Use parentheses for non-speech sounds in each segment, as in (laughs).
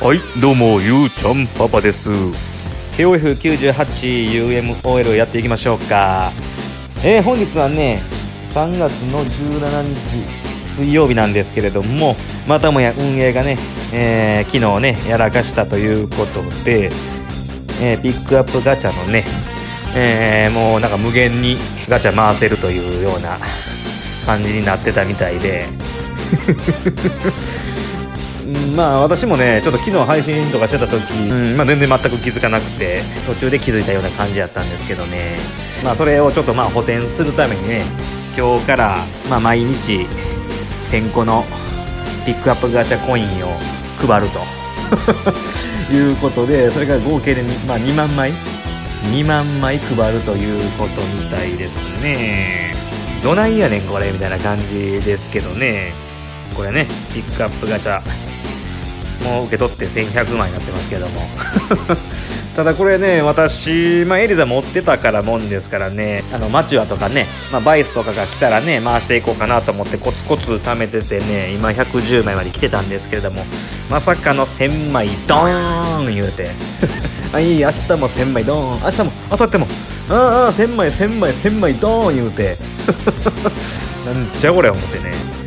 はい、どうも、ゆうちゃんパパです。KOF98UMOL やっていきましょうか。えー、本日はね、3月の17日、水曜日なんですけれども、またもや運営がね、えー昨日ね、やらかしたということで、えーピックアップガチャのね、えもうなんか無限にガチャ回せるというような感じになってたみたいで、うんまあ私もねちょっと昨日配信とかしてた時、うん。まあ、全然全く気づかなくて途中で気づいたような感じやったんですけどね。まあそれをちょっとまあ補填するためにね今日からまあ毎日1000個のピックアップガチャコインを配ると。(laughs) いうことでそれが合計で、まあ、2万枚。2万枚配るということみたいですね。どないやねんこれみたいな感じですけどねこれねピックアップガチャ。もう受け取って1100枚になってますけども。(laughs) ただこれね私、まあ、エリザ持ってたからもんですからね。あのマチュアとかね、まあ、バイスとかが来たらね回していこうかなと思ってコツコツ貯めててね今110枚まで来てたんですけれども。まさかの1000枚ドーン言うて。(laughs) あいい明日も1000枚ドーン。明日も明後日も。ああ1000枚1000枚1000枚ドーン言うて。(laughs) なんじゃこれ思ってね。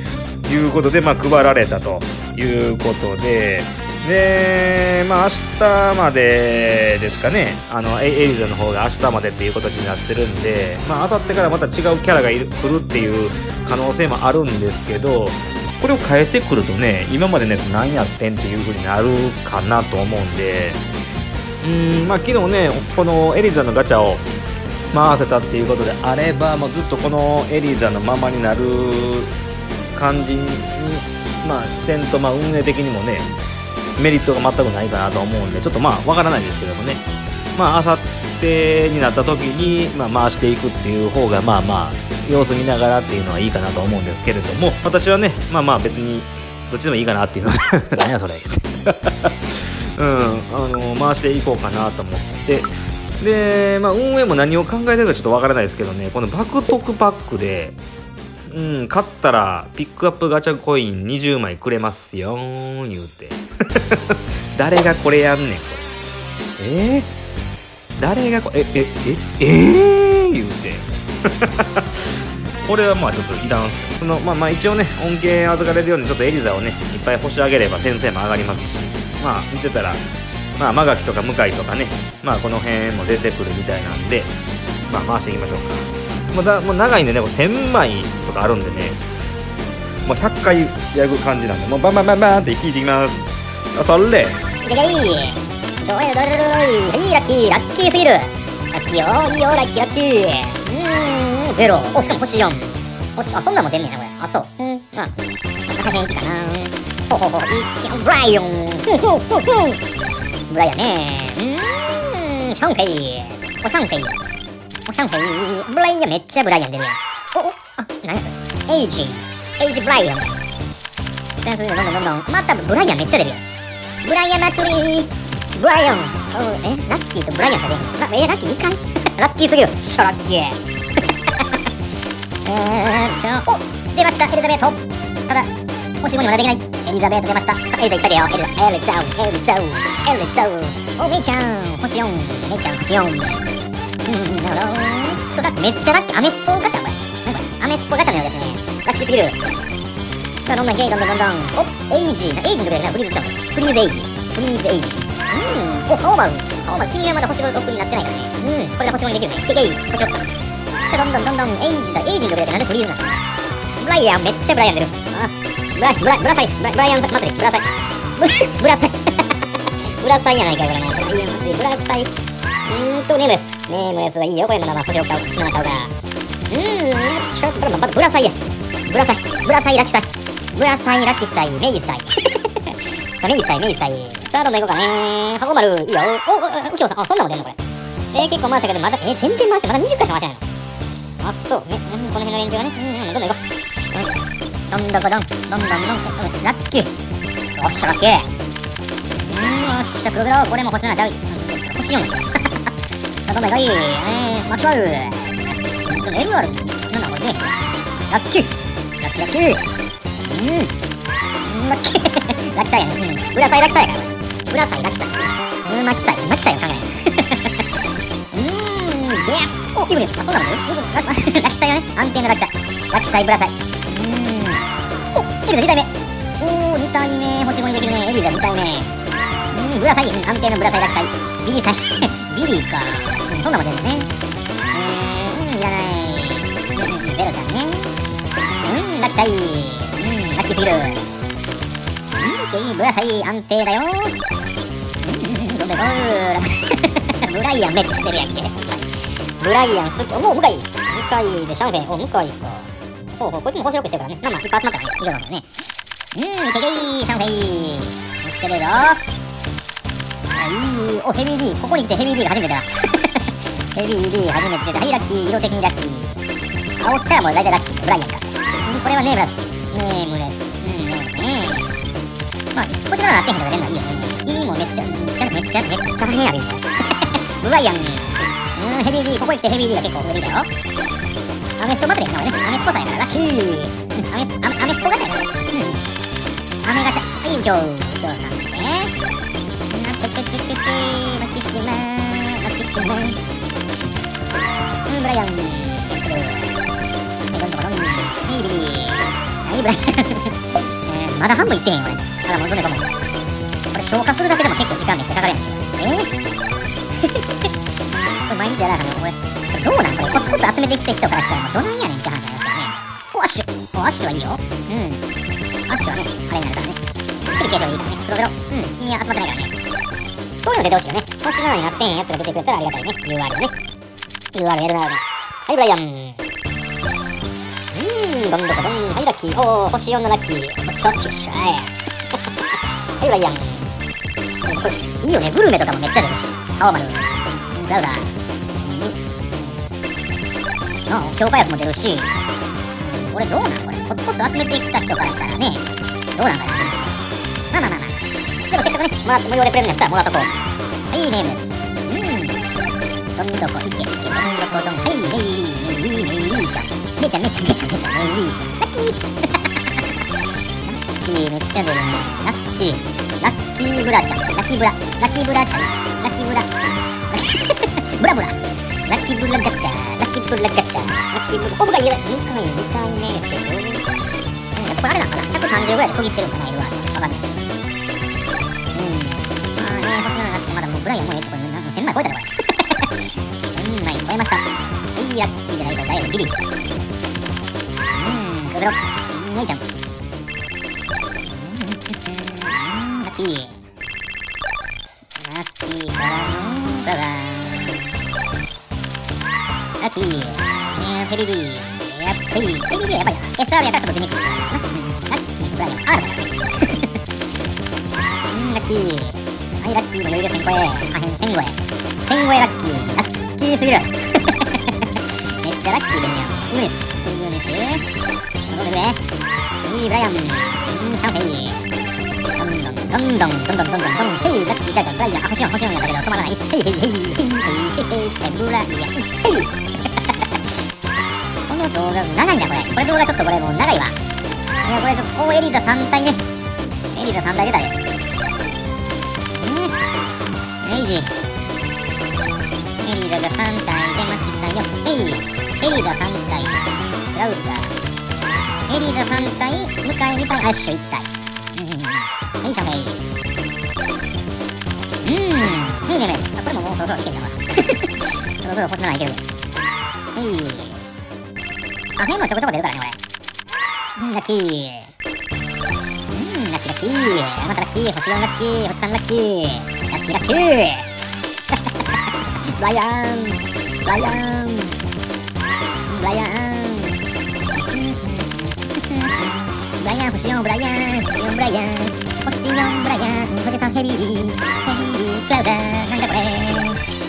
いうことで、まあ、配られたということで、で、まあ、明日までですかね、あの、エエリザの方が明日までっていう形になってるんで、まあ、当たってからまた違うキャラがいる来るっていう可能性もあるんですけど、これを変えてくるとね、今までのやつ何やってんっていう風になるかなと思うんで、うーん、まあ、昨日ね、このエリザのガチャを回せたっていうことであれば、もうずっとこのエリザのままになる感じに、まあ、せんと、まあ、運営的にもね、メリットが全くないかなと思うんで、ちょっとまあ、わからないですけどもね、まあ、あさってになった時に、まあ、回していくっていう方が、まあまあ、様子見ながらっていうのはいいかなと思うんですけれども、私はね、まあまあ、別に、どっちでもいいかなっていうのは何やそれ、(laughs) うん、あの、回していこうかなと思って、で、まあ、運営も何を考えてるかちょっとわからないですけどね、この爆得パックで、うん、買ったらピックアップガチャコイン20枚くれますよー言うて。(laughs) 誰がこれやんねん、これ。えー、誰がこれ、え、え、え、えー、言うて。(laughs) これはまあちょっといらんすよ。その、まあまあ一応ね、恩恵預かれるようにちょっとエリザをね、いっぱい星上げれば先生も上がりますし、まあ見てたら、まあ、マガキとか向井とかね、まあ、この辺も出てくるみたいなんで、まあ、回していきましょうか。もうだもう長いんでね、こう1000枚とかあるんでね、もう100回やる感じなんで、もうバンバンバンバンって引いていきます。あそれ。いけいけいどれどれどれはいラッキーラッキーすぎるラッキーよいいよラッキーラッキーうーんゼロおしかも星4星あそんなんも出んねんなこれあそううんまあ大変いいかなほほほいいブライオンふふふふブライアンねうーんシャンフェイおシャンフェイおシャンフェイブライアンめっちゃブライアン出るやんおおあ何やそれエイジエイジブライアンセンスどんどんどんどんまたブライアンめっちゃ出るやんブライアン祭りブライアンおえラッキーとブライアンしか出へんラえラッキー2回ラッキーすぎるしゃラッキーえーじゃあお出ましたエリザベートただ星5にはできないエリザベート出ましたさあエリザいっぱい出よエリザエリザエリザエリザお姉ちゃん星4姉ちゃん星4うんそうだめっちゃラッキーアメスポガチャこれ何これアメスポガチャのようですねラッキーすぎるさあどんどんゲイどんどんどんどんおエイジエイジのとこでフリーズしようフリーズエイジフリーズエイジうんおハオマルハオマル君はまだ星6になってないからねうんこれで星5にできるねケケイ星6さあどんどんどんどんエイジだエイジのとこでなんでフリーズなのブライアンめっちゃブライアン出るあブラブラブラサイブラブライアン祭りブラサイブラブラサイブラサイやないかいこれねブライアン祭りブラサイうんとネームレスネームレスはいいよこれもまだ星を買うしなちゃうから。うーんちょっとこれまずブラサイや。ブラサイ。ブラサイラキサイブラサイラキサイメイサイメイサイメイサイさあどんどん行こうかね。箱丸いいよ。おおお右京さんあそんなもん出んのこれえー、結構回したけどまだえー、全然回してまだ20回しか回してないのあそうね、うん、この辺の連中がねうんどんどん行こううんどんどこどんどんどんどんどんラッキーおっしゃラッキーうーんおっしゃ黒黒これも星7ちゃううん星4さあどんどん行こいえー、マキワルうん LR なんだこれ。ねラッキー。ラッキーラッキー。うん。ラッキー。(laughs) ラッキーやね。うん。ブラサイラッキーサイやからブラサイラッキサイうんマキサイマキサイを考え。ないうーん。でおイブですあそうなのイブララキサイはね。安定のラキサイラキサイブラサイうーん。おエリザ2体目。おお2体目。星5にできるね。エリザ2体目。うんブラサイ、安定のブラサイラキサイビリーサイ (laughs) ビリーか、うん、そんなもん出るね、うんいらない。うんゼロちゃんね。うんラキサイうんラッキーすぎる。うんブラサイ安定だよ。うんどんどんブライアンめっちゃ出るやんけ。ブライアン好きおもう向井向井でシャンフェンお向井か。ほうほうこいつも星よくしてるからね。まあまあいっぱい集まったらねいいよね。うんいけけいシャンフェイ。来てるぞ。はいおヘビー D ここに来てヘビー D が初めてだ。ヘビー D 初めて出たはいラッキー色的にラッキー。青ったらもう大体ラッキーブライアンか。これはネームレス。ネームレス。うんネームねまあこっちからなってへんのが出るのはいいよね。君もめっちゃめっちゃめっちゃめっちゃ変やるん (laughs) ブライアン。うんヘビー D ここに来てヘビー D が結構増えるだよアメスト祭りかな俺ね。アメスポさんやからラッキーアメスアメスポガチャやから。うん。アメガチャ。はい今日今日さんね。なってけけけけマキシママキシマうんブライアン来るはいどんどこどんはいビリーはいブライアンえまだ半分いってへんよ俺ただもうどれかもこれ消化するだけでも結構時間めっちゃかかるやんえー、これ毎日やらなあかんこれこれどうなんこれコツコツ集めていきた人からしたらもうどないやねんって話になりますからねおアッシュおアッシュはいいようんアッシュはねあれになるからねスキル継承いいからね黒ゼロうん君は集まってないからねそういうの出てほしいよね星7になってへんやつが出てくれたらありがたいね UR がね UR やるなはいブライアン。うーんどんどこどん。はいラッキー。おー星4のラッキーちょっきゅっしゃい。はい (laughs) ブライアン。これいいよね。グルメとかもめっちゃ出るし。青丸ブラウザーの強化薬も出るし。これどうなん？これコツコツ集めてきた人からしたらね。どうなんかなまあまあまあまあ。でもせっかくねもらって無料でくれるんやったらもらっとこう。はいネームうんどんどこいけいけどんどこどんはいメイリーメイリーメイリーちゃんめちゃめちゃめちゃめちゃメイリーラッキーラッキーめっちゃ出るねラッキーラッキーブラちゃんラッキーブララッキーブラちゃんラッキーブラブラブララッキーブラガチャラッキーブラガチャラッキーブラお僕が言えない2回2回目ってどううんやっぱあれなのかな130ぐらいで区切ってるんかな LR わかんないうんまあね星7になってまだもうブライアンもうええとこになんか1000枚超えたねこれはいラッキーじゃないこれ誰ビリー。うん黒ゼロ姉ちゃん。うんラッキー。ラッキーからのブラザーラッキー。ねヘビビーやっぱりヘビビーはやばいな SR やからちょっと出にくいしなうんラッキーブライアン R だからうんラッキー。はいラッキー。の余裕で1000超え破片1000超え1000超えラッキー。ラッキーすぎる。戻ってくれいいブライ。アンうんシャンフェイどんどんどんどんどんどんどんどんどんヘイラッキーだからブライアンあ星4星4やったけど止まらないヘイヘイヘイヘイヘイヘイヘイブライアンヘイこの動画長いなこれこれ動画ちょっとこれもう長いわいやこれちょっとおエリザ3体ねエリザ3体出たでねエイジエリザが3体出ましたよヘイエリザ3体ブラウザーエリザ3体向かい2体アッシュ1体うんはいシャメイうんいいねメスあこれももうそろそろいけんだわそろそろ星7いけるはいあ、変もちょこちょこ出るからね、これ。うん、ラッキー。うん、ラッキーラッキー。またラッキー。星4ラッキー。星3ラッキー。ラッキーラッキー。ライアン。ライアン。ライアン。ブライアン、星4ブライアン。星4ブライアン。星4ブライアン。星3ヘビー。ヘビークラウダー。なんだこれ。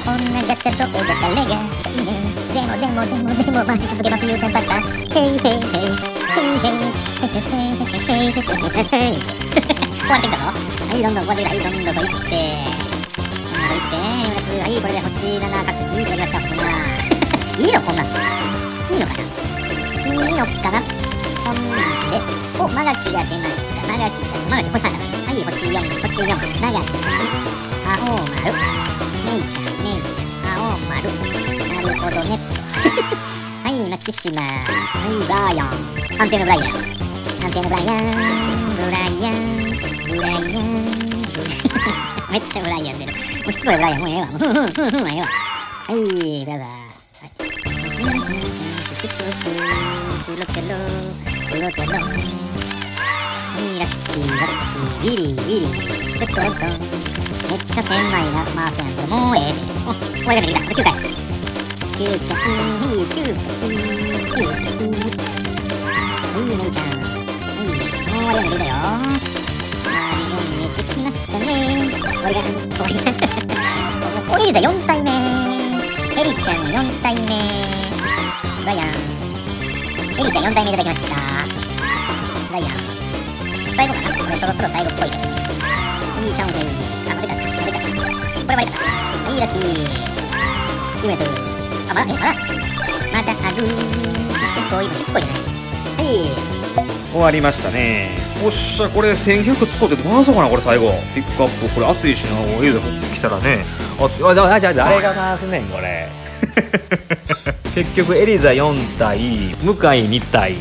こんなガチャどうだ誰がいいね。でもでもでもでも待ち続けますゆうちゃんパッタヘイヘイヘイヘイヘイヘイヘイヘイヘイヘイヘイヘイヘイ終わってきたぞはいどんどんこれはいどんどんといってどんどんいってはいこれで星7かいいこれがした星7いいのこんなんいいのかないいのかなほんでおマガキが出ました。マガキちゃんマガキ星3だはい星4星4マガキちゃん。青丸。メイちゃんメイちゃん。青丸。なるほどね。(laughs) はいマキシマはいブライアン判定のブライアン。判定のブライアン。ブライアン。ブライアン。ブライアン。めっちゃブライアン出るもうしつこいブライアンもうええわ。もうふんふんふんふ。んはええわはいどうぞ。はい。ロクロケロはいラッキーラッキービリビリペットットめっちゃ狭いなマースやんこれもうええお終わりができた9回9回9回9回はいメイちゃんはいもう終わりができたよマリオン見えてきましたね終わりが終わりがオリルダ4体目エリちゃん4体目ダイアン。エリちゃん4体目いただきました。ダイアン。最後かなこれそろそろ最後っぽいけど。いいシャウンイ。あ、待てか。待てか。これはいいか。はい、ラッキー。イメス。あ、まだ、え、まだまだある。しつこい、しつこいじゃない。はい。終わりましたね。おっしゃ、これ1100使って回そうかな、これ最後。ピックアップ、これ熱いしな、お湯で来たらね。熱い。あ、じゃあ、じゃあ、誰が回すねん、これ。結局エリザ4体向井2体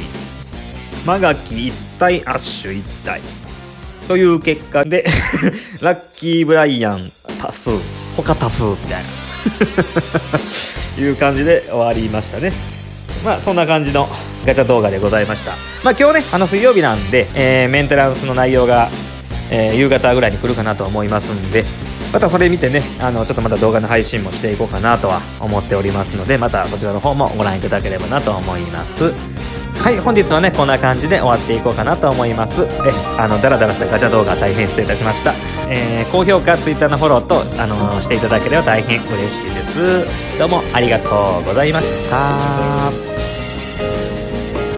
マガキ1体アッシュ1体。という結果で (laughs) ラッキーブライアン多数他多数みたいな。(laughs) いう感じで終わりましたね。まあそんな感じのガチャ動画でございました。まあ今日ねあの水曜日なんで、えー、メンテナンスの内容が、えー、夕方ぐらいに来るかなと思いますんでまたそれ見てねあのちょっとまた動画の配信もしていこうかなとは思っておりますのでまたこちらの方もご覧いただければなと思います。はい本日はねこんな感じで終わっていこうかなと思います。えあのダラダラしたガチャ動画大変失礼いたしました、えー、高評価 Twitter のフォローとあのしていただければ大変嬉しいです。どうもありがとうございました。